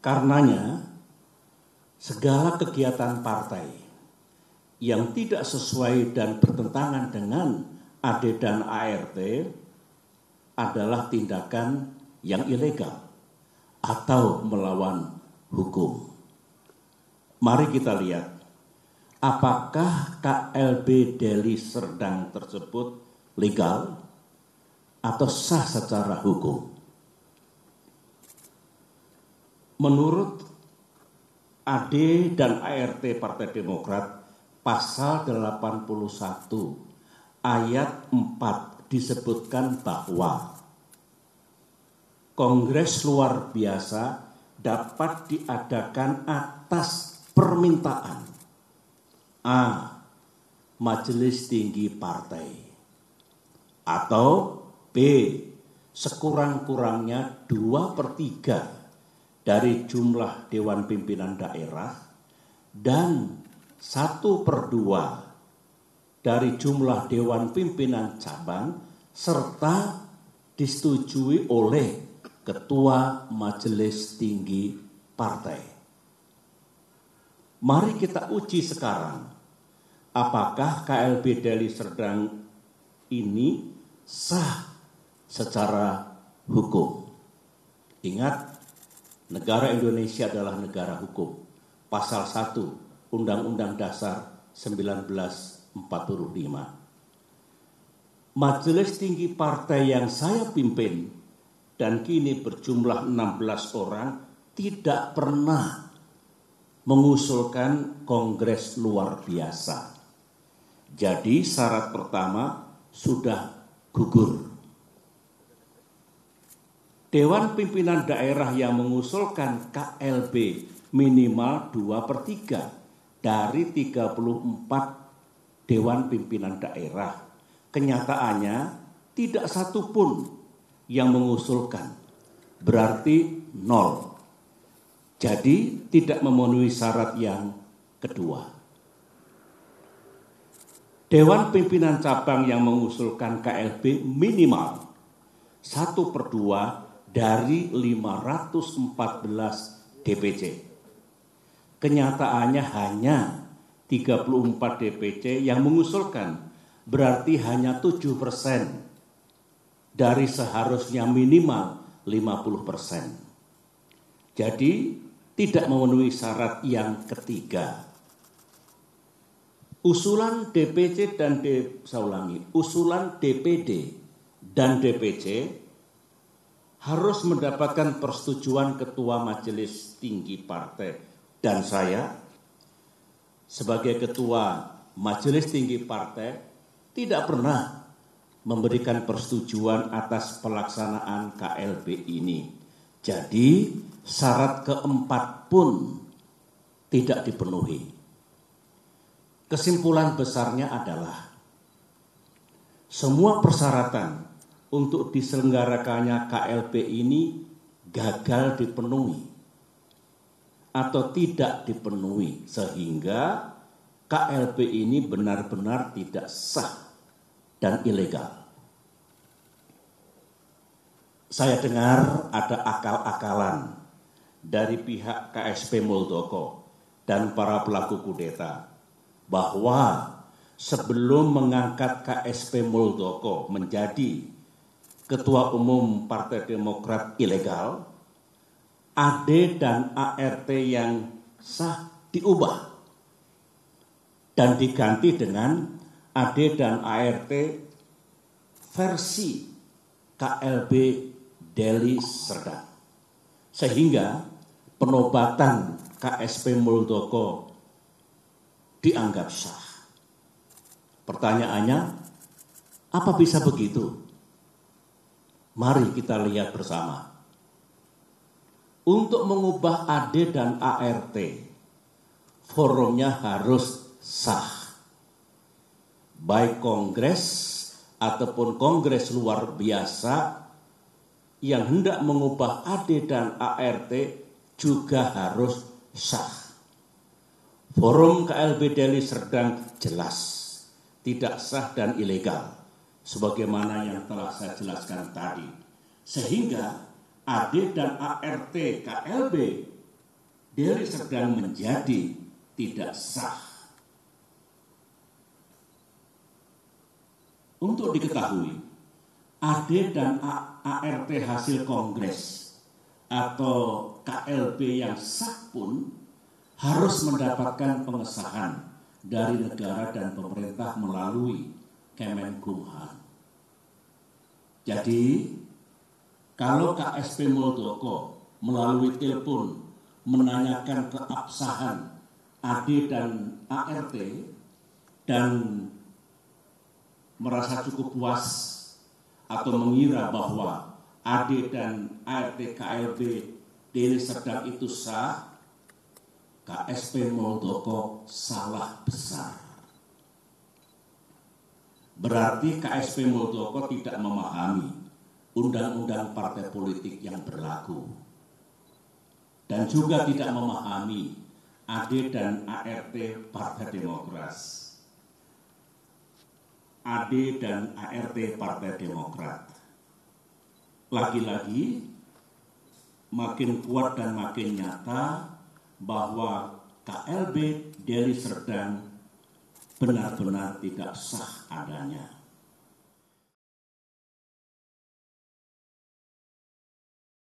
Karenanya, segala kegiatan partai yang tidak sesuai dan bertentangan dengan AD dan ART adalah tindakan yang ilegal atau melawan hukum. Mari kita lihat apakah KLB Deli Serdang tersebut legal atau sah secara hukum. Menurut AD dan ART Partai Demokrat pasal 81 ayat 4 disebutkan bahwa Kongres luar biasa dapat diadakan atas permintaan A. Majelis Tinggi Partai atau B. Sekurang-kurangnya dua per tiga dari jumlah Dewan Pimpinan Daerah dan satu per dua dari jumlah Dewan Pimpinan Cabang serta disetujui oleh Ketua Majelis Tinggi Partai. Mari kita uji sekarang apakah KLB Deli Serdang ini sah secara hukum. Ingat, negara Indonesia adalah negara hukum. Pasal 1 Undang-Undang Dasar 1945. Majelis tinggi partai yang saya pimpin dan kini berjumlah 16 orang tidak pernah mengusulkan kongres luar biasa. Jadi syarat pertama sudah gugur. Dewan Pimpinan Daerah yang mengusulkan KLB minimal 2 per 3 dari 34 Dewan Pimpinan Daerah. Kenyataannya tidak satu pun yang mengusulkan. Berarti nol. Jadi tidak memenuhi syarat yang kedua. Dewan Pimpinan Cabang yang mengusulkan KLB minimal 1 per 2 dari 514 DPC. Kenyataannya hanya 34 DPC yang mengusulkan, berarti hanya 7 persen dari seharusnya minimal 50 persen. Jadi tidak memenuhi syarat yang ketiga. Usulan DPC dan D, saya ulangi, usulan DPD dan DPC harus mendapatkan persetujuan ketua majelis tinggi partai dan saya sebagai ketua majelis tinggi partai tidak pernah memberikan persetujuan atas pelaksanaan KLB ini. Jadi syarat keempat pun tidak dipenuhi. Kesimpulan besarnya adalah semua persyaratan untuk diselenggarakannya KLB ini gagal dipenuhi atau tidak dipenuhi sehingga KLB ini benar-benar tidak sah dan ilegal. Saya dengar ada akal-akalan dari pihak KSP Muldoko dan para pelaku kudeta bahwa sebelum mengangkat KSP Muldoko menjadi Ketua Umum Partai Demokrat ilegal, AD dan ART yang sah diubah dan diganti dengan AD dan ART versi KLB Deli Serdang. Sehingga penobatan KSP Muldoko dianggap sah. Pertanyaannya, apa bisa begitu? Mari kita lihat bersama. Untuk mengubah AD dan ART, forumnya harus sah. Baik kongres ataupun kongres luar biasa yang hendak mengubah AD dan ART juga harus sah. Forum KLB Deli Serdang jelas tidak sah dan ilegal sebagaimana yang telah saya jelaskan tadi. Sehingga AD dan ART KLB Deli sedang menjadi tidak sah. Untuk diketahui, AD dan ART hasil kongres atau KLB yang sah pun harus mendapatkan pengesahan dari negara dan pemerintah melalui Kemenkumham. Jadi, kalau KSP Muldoko melalui telepon menanyakan keabsahan AD dan ART dan merasa cukup puas atau mengira bahwa AD dan ART KLB Deli Serdang itu sah, KSP Muldoko salah besar. Berarti KSP Muldoko tidak memahami undang-undang partai politik yang berlaku dan juga tidak memahami AD dan ART Partai Demokrat. AD dan ART Partai Demokrat. Lagi-lagi makin kuat dan makin nyata bahwa KLB Deli Serdang benar-benar tidak sah adanya.